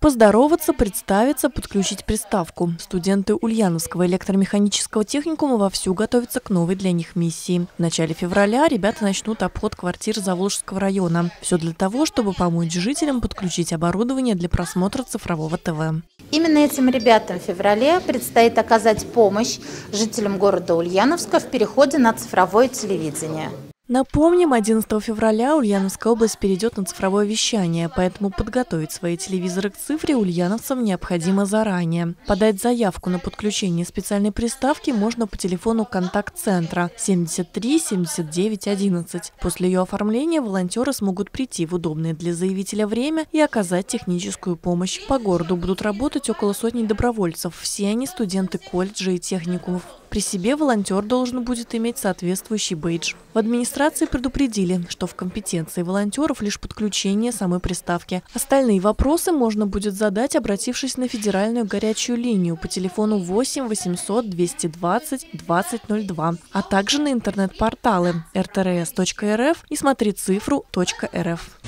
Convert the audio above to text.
Поздороваться, представиться, подключить приставку. Студенты Ульяновского электромеханического техникума вовсю готовятся к новой для них миссии. В начале февраля ребята начнут обход квартир Заволжского района. Все для того, чтобы помочь жителям подключить оборудование для просмотра цифрового ТВ. Именно этим ребятам в феврале предстоит оказать помощь жителям города Ульяновска в переходе на цифровое телевидение. Напомним, 11 февраля Ульяновская область перейдет на цифровое вещание, поэтому подготовить свои телевизоры к цифре ульяновцам необходимо заранее. Подать заявку на подключение специальной приставки можно по телефону контакт-центра 73 79 11. После ее оформления волонтеры смогут прийти в удобное для заявителя время и оказать техническую помощь. По городу будут работать около сотни добровольцев. Все они студенты колледжа и техникумов. При себе волонтер должен будет иметь соответствующий бейдж. В администрации предупредили, что в компетенции волонтеров лишь подключение самой приставки. Остальные вопросы можно будет задать, обратившись на федеральную горячую линию по телефону 8 800 220 2002, а также на интернет-порталы rtrs.rf и смотрицифру.рф.